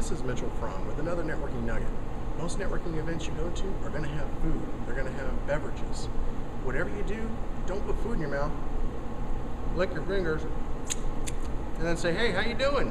This is Mitchell From with another networking nugget. Most networking events you go to are going to have food. They're going to have beverages. Whatever you do, don't put food in your mouth. Lick your fingers, and then say, "Hey, how you doing?"